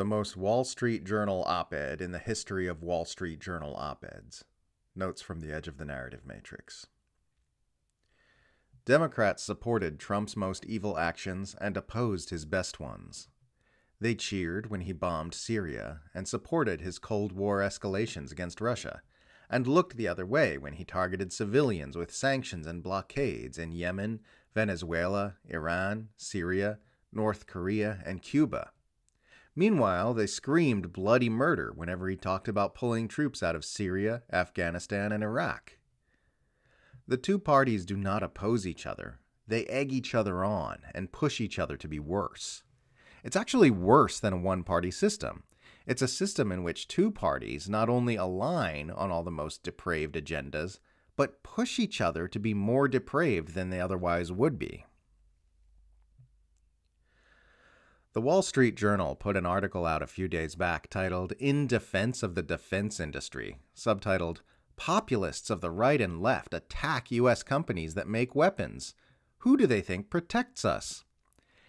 The most Wall Street Journal op ed in the history of Wall Street Journal op eds. Notes from the edge of the narrative matrix. Democrats supported Trump's most evil actions and opposed his best ones. They cheered when he bombed Syria and supported his Cold War escalations against Russia, and looked the other way when he targeted civilians with sanctions and blockades in Yemen, Venezuela, Iran, Syria, North Korea, and Cuba. Meanwhile, they screamed bloody murder whenever he talked about pulling troops out of Syria, Afghanistan, and Iraq. The two parties do not oppose each other, they egg each other on and push each other to be worse. It's actually worse than a one party system. It's a system in which two parties not only align on all the most depraved agendas, but push each other to be more depraved than they otherwise would be. The Wall Street Journal put an article out a few days back titled In Defense of the Defense Industry, subtitled Populists of the right and left attack U.S. companies that make weapons. Who do they think protects us?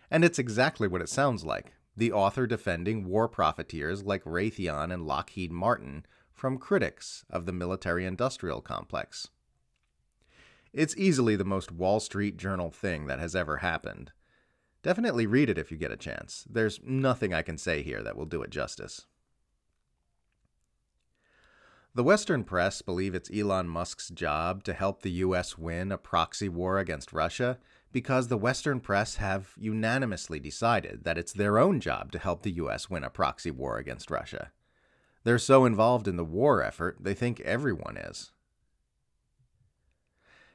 And it's exactly what it sounds like the author defending war profiteers like Raytheon and Lockheed Martin from critics of the military industrial complex. It's easily the most Wall Street Journal thing that has ever happened. Definitely read it if you get a chance. There's nothing I can say here that will do it justice. The Western press believe it's Elon Musk's job to help the US win a proxy war against Russia because the Western press have unanimously decided that it's their own job to help the US win a proxy war against Russia. They're so involved in the war effort, they think everyone is.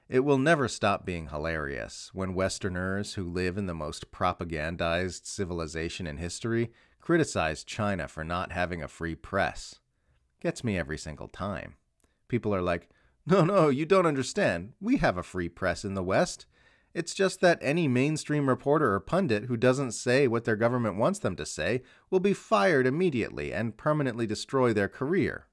It will never stop being hilarious when Westerners who live in the most propagandized civilization in history criticize China for not having a free press. Gets me every single time. People are like, no, no, you don't understand. We have a free press in the West. It's just that any mainstream reporter or pundit who doesn't say what their government wants them to say will be fired immediately and permanently destroy their career.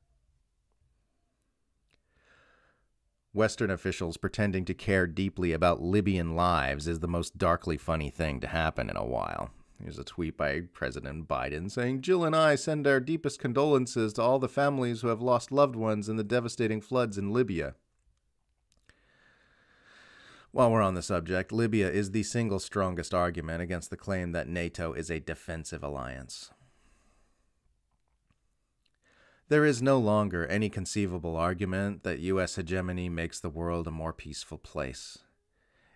Western officials pretending to care deeply about Libyan lives is the most darkly funny thing to happen in a while. Here's a tweet by President Biden saying Jill and I send our deepest condolences to all the families who have lost loved ones in the devastating floods in Libya. While we're on the subject, Libya is the single strongest argument against the claim that NATO is a defensive alliance. There is no longer any conceivable argument that U.S. hegemony makes the world a more peaceful place.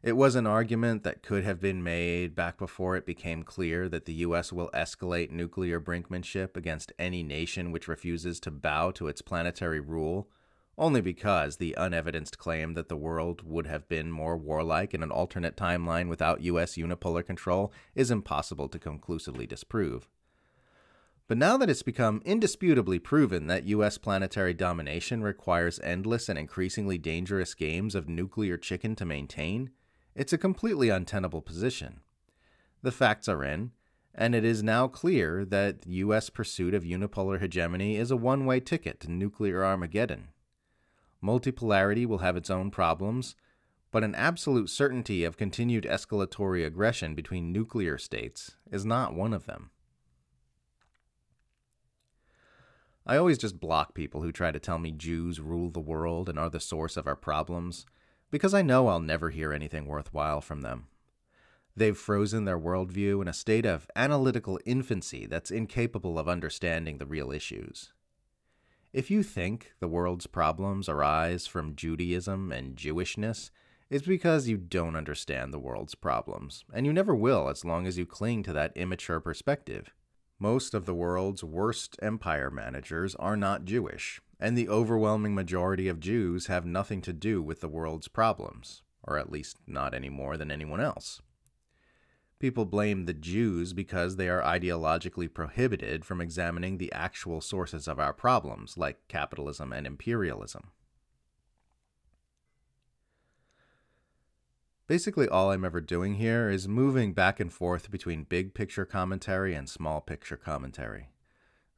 It was an argument that could have been made back before it became clear that the U.S. will escalate nuclear brinkmanship against any nation which refuses to bow to its planetary rule, only because the unevidenced claim that the world would have been more warlike in an alternate timeline without U.S. unipolar control is impossible to conclusively disprove. But now that it's become indisputably proven that US planetary domination requires endless and increasingly dangerous games of nuclear chicken to maintain, it's a completely untenable position. The facts are in, and it is now clear that US pursuit of unipolar hegemony is a one way ticket to nuclear Armageddon. Multipolarity will have its own problems, but an absolute certainty of continued escalatory aggression between nuclear states is not one of them. I always just block people who try to tell me Jews rule the world and are the source of our problems, because I know I'll never hear anything worthwhile from them. They've frozen their worldview in a state of analytical infancy that's incapable of understanding the real issues. If you think the world's problems arise from Judaism and Jewishness, it's because you don't understand the world's problems, and you never will as long as you cling to that immature perspective. Most of the world's worst empire managers are not Jewish, and the overwhelming majority of Jews have nothing to do with the world's problems, or at least not any more than anyone else. People blame the Jews because they are ideologically prohibited from examining the actual sources of our problems, like capitalism and imperialism. Basically, all I'm ever doing here is moving back and forth between big picture commentary and small picture commentary.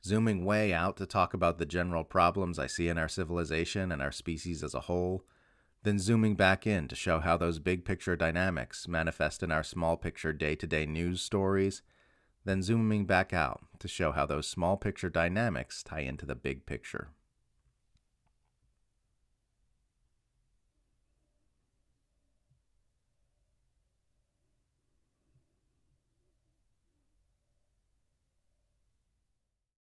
Zooming way out to talk about the general problems I see in our civilization and our species as a whole, then zooming back in to show how those big picture dynamics manifest in our small picture day to day news stories, then zooming back out to show how those small picture dynamics tie into the big picture.